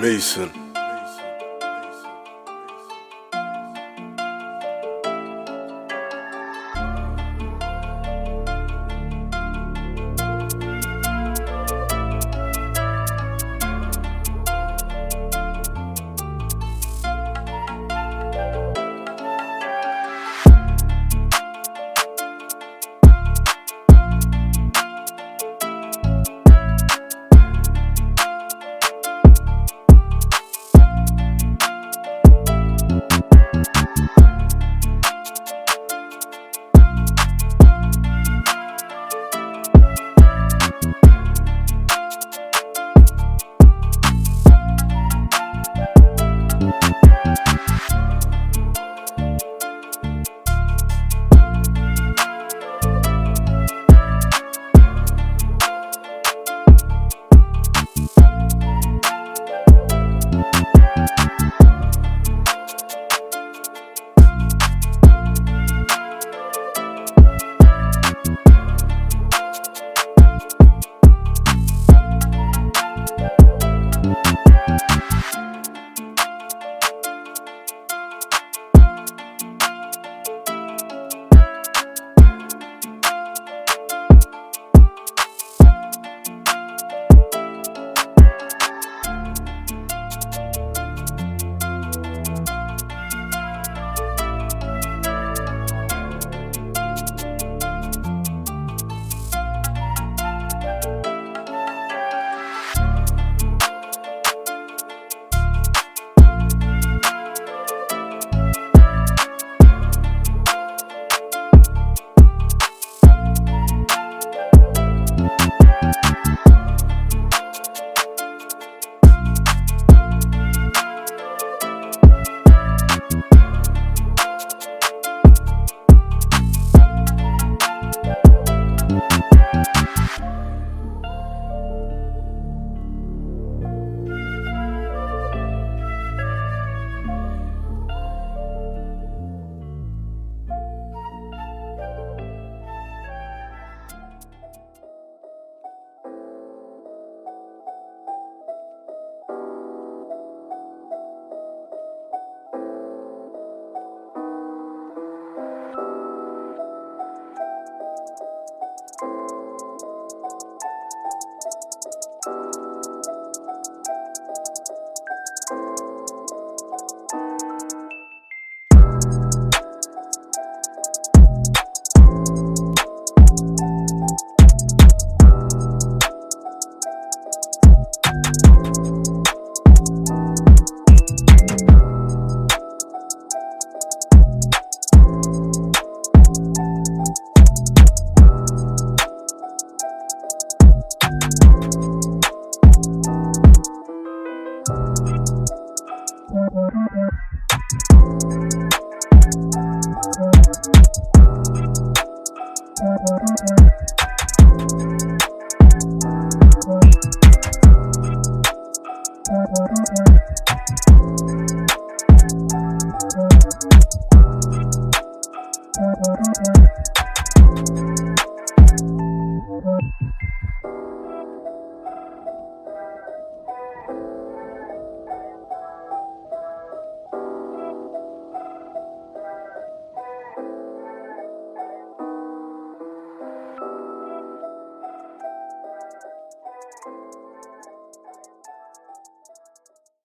Mason. Bye.